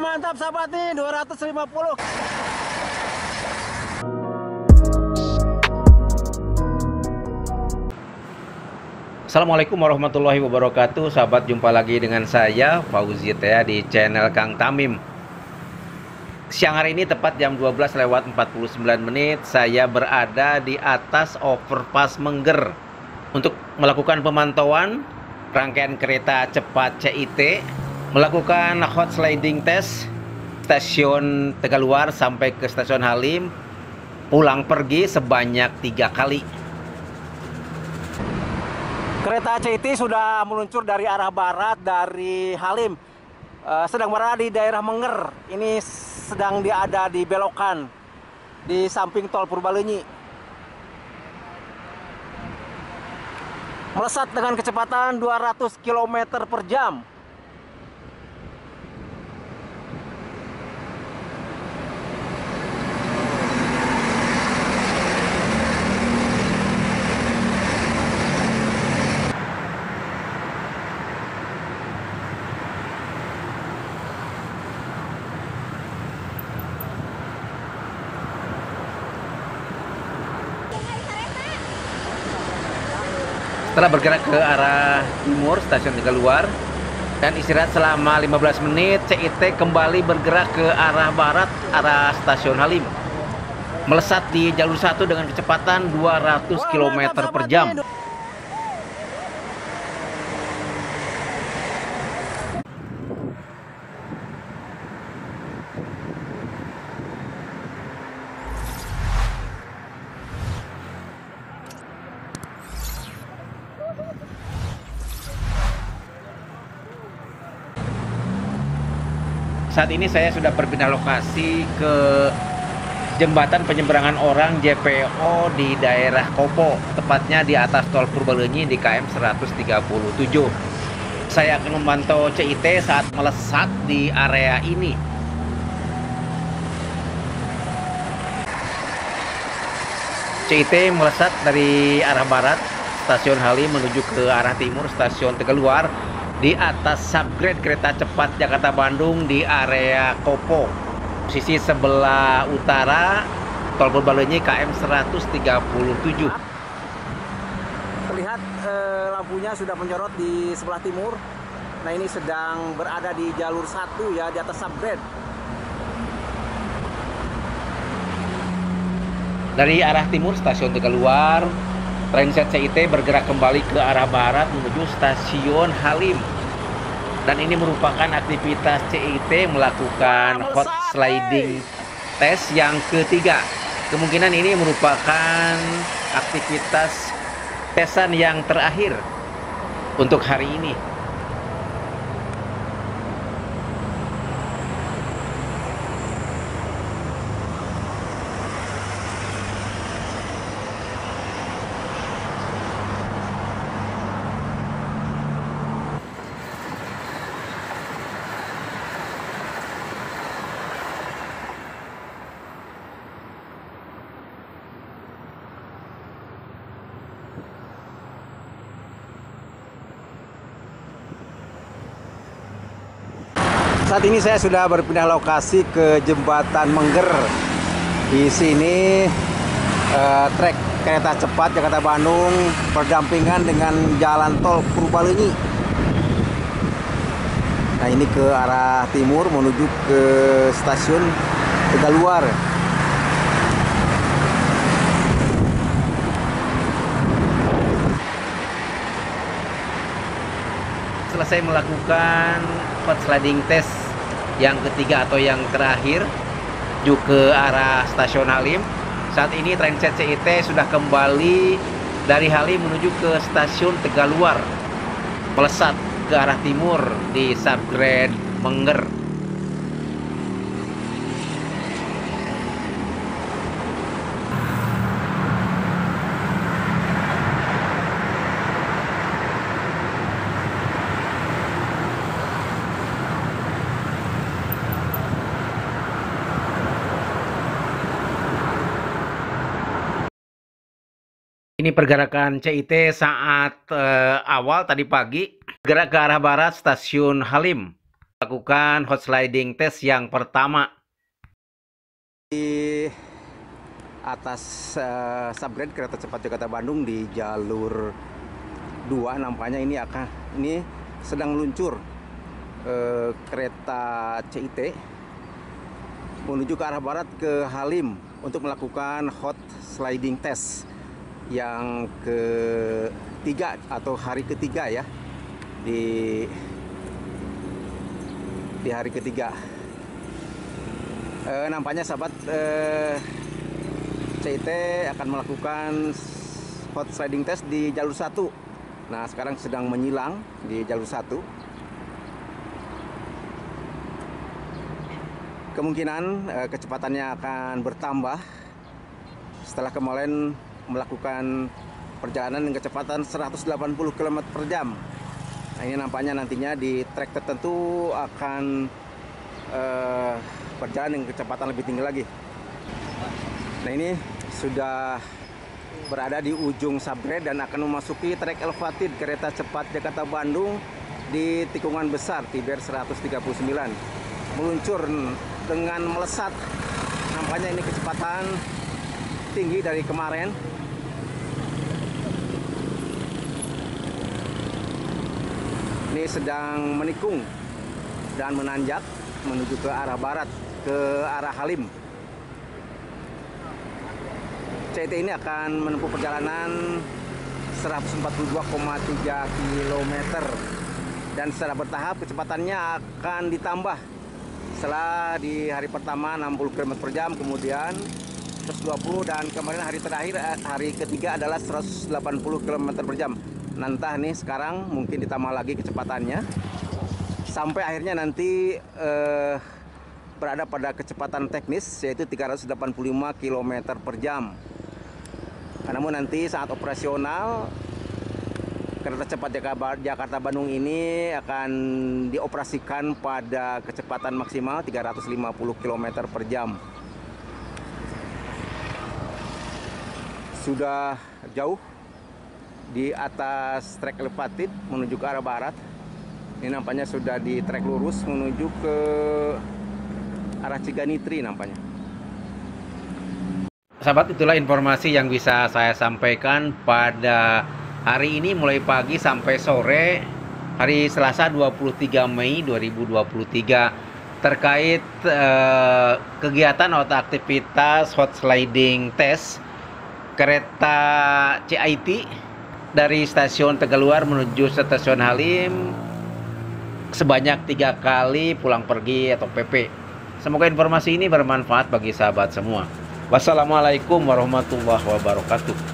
mantap sahabat nih 250. Assalamualaikum warahmatullahi wabarakatuh. Sahabat jumpa lagi dengan saya Fauzi ya di channel Kang Tamim. Siang hari ini tepat jam 12 lewat 49 menit Saya berada di atas overpass Mengger. Untuk melakukan pemantauan Rangkaian kereta cepat CIT Melakukan hot sliding test Stasiun Tegaluar sampai ke stasiun Halim Pulang pergi sebanyak tiga kali Kereta CIT sudah meluncur dari arah barat dari Halim. Uh, sedang berada di daerah Menger. Ini sedang diada di belokan di samping tol Purbalenyi. Melesat dengan kecepatan 200 km per jam. Setelah bergerak ke arah timur stasiun Tegaluar dan istirahat selama 15 menit, CIT kembali bergerak ke arah barat arah stasiun Halim. Melesat di jalur satu dengan kecepatan 200 km per jam. Saat ini saya sudah berpindah lokasi ke jembatan penyeberangan orang JPO di daerah Kopo, tepatnya di atas tol Purbalenyi di KM 137. Saya akan memantau CIT saat melesat di area ini. CIT melesat dari arah barat, stasiun Halim menuju ke arah timur, stasiun Tegaluar di atas subgrade kereta cepat Jakarta Bandung di area Kopo. Sisi sebelah utara tol Purbalenyi KM 137. Terlihat eh, lampunya sudah menyorot di sebelah timur. Nah ini sedang berada di jalur satu ya di atas subgrade. Dari arah timur stasiun Tegaluar, Trainset CIT bergerak kembali ke arah barat menuju stasiun Halim. Dan ini merupakan aktivitas CIT melakukan hot sliding test yang ketiga. Kemungkinan ini merupakan aktivitas tesan yang terakhir untuk hari ini. Saat ini saya sudah berpindah lokasi ke jembatan Mengger. Di sini eh, trek kereta cepat Jakarta Bandung berdampingan dengan jalan tol Purbalenyi. Nah ini ke arah timur menuju ke stasiun Tegaluar. Selesai melakukan hot sliding test yang ketiga atau yang terakhir menuju ke arah stasiun Halim. Saat ini Transit CIT sudah kembali dari Halim menuju ke stasiun Tegaluar. Melesat ke arah timur di subgrade Mengger. Ini pergerakan CIT saat uh, awal tadi pagi bergerak ke arah barat stasiun Halim lakukan hot sliding test yang pertama. Di atas uh, subgrade kereta cepat Jakarta Bandung di jalur 2 nampaknya ini akan ini sedang meluncur uh, kereta CIT menuju ke arah barat ke Halim untuk melakukan hot sliding test yang ketiga atau hari ketiga ya. Di di hari ketiga. E, nampaknya sahabat e, CIT akan melakukan hot sliding test di jalur 1 nah sekarang sedang menyilang di jalur 1 kemungkinan e, kecepatannya akan bertambah setelah kemarin melakukan perjalanan dengan kecepatan 180 km per jam. Nah ini nampaknya nantinya di trek tertentu akan uh, berjalan dengan kecepatan lebih tinggi lagi. Nah ini sudah berada di ujung subgrade dan akan memasuki trek elevated kereta cepat Jakarta Bandung di tikungan besar Tiber 139 meluncur dengan melesat. Nampaknya ini kecepatan tinggi dari kemarin ini sedang menikung dan menanjak menuju ke arah barat ke arah Halim. CT ini akan menempuh perjalanan 142,3 km dan secara bertahap kecepatannya akan ditambah. Setelah di hari pertama 60 km per jam kemudian 120 dan kemarin hari terakhir eh, hari ketiga adalah 180 km per jam Nantah nih sekarang mungkin ditambah lagi kecepatannya sampai akhirnya nanti eh, berada pada kecepatan teknis yaitu 385 km per jam. Namun nanti saat operasional kereta cepat Jakarta Bandung ini akan dioperasikan pada kecepatan maksimal 350 km per jam. Sudah jauh di atas trek elevated menuju ke arah barat. Ini nampaknya sudah di trek lurus menuju ke arah Ciganitri nampaknya. Sahabat itulah informasi yang bisa saya sampaikan pada hari ini mulai pagi sampai sore hari Selasa 23 Mei 2023 terkait eh, kegiatan atau aktivitas hot sliding test kereta CIT dari stasiun Tegaluar menuju stasiun Halim sebanyak tiga kali pulang pergi atau PP. Semoga informasi ini bermanfaat bagi sahabat semua. Wassalamualaikum warahmatullahi wabarakatuh.